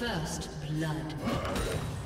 First blood.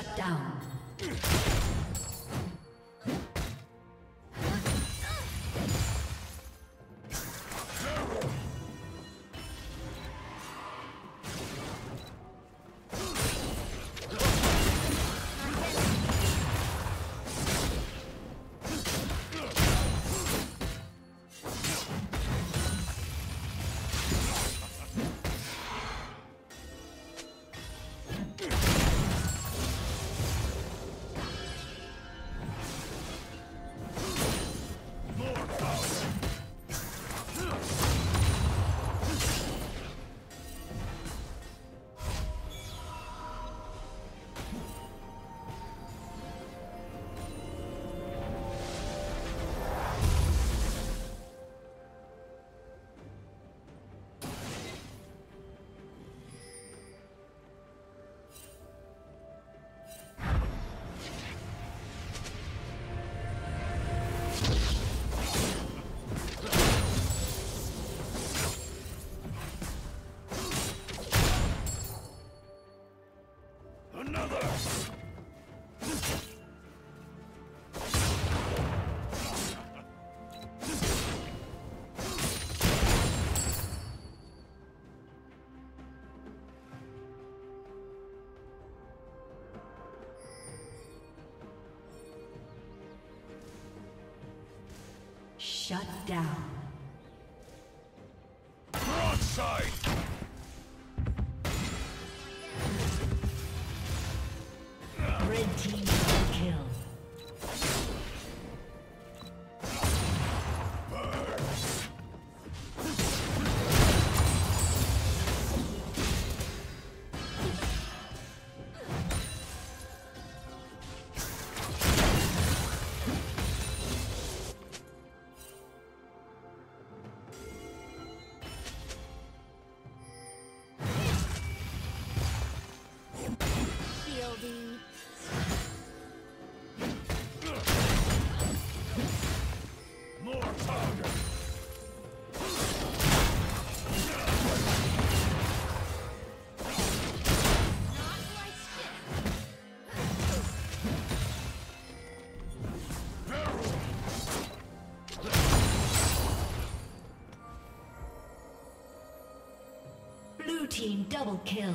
Shut down. Shut down. Broadside! team double kill.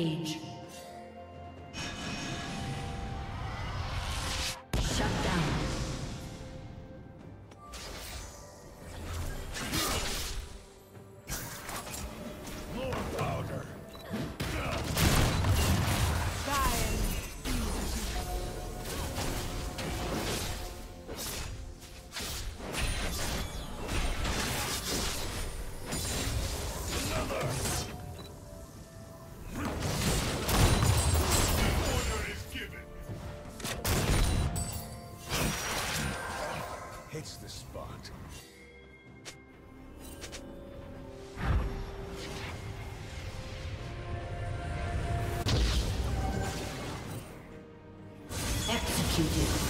Rampage. Executed. Needed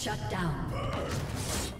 Shut down. Turret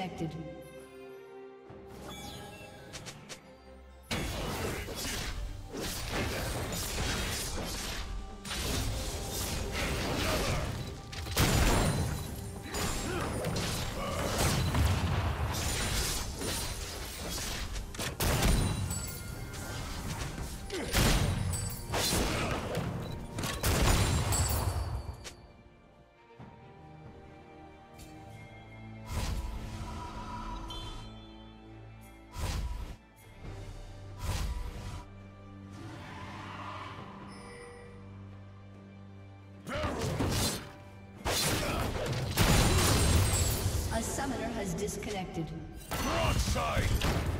Has The summoner has disconnected. Broadside!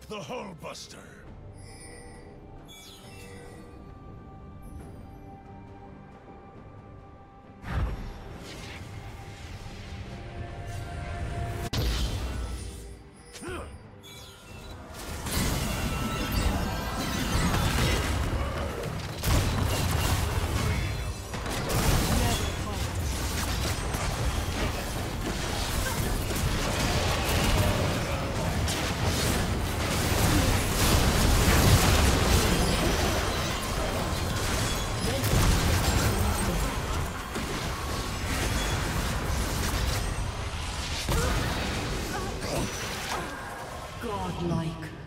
up the Hullbuster! Godlike.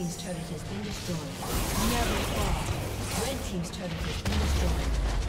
team's turret has been destroyed. Never fall. Red team's turret has been destroyed.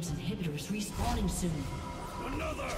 team's inhibitor is respawning soon. Another!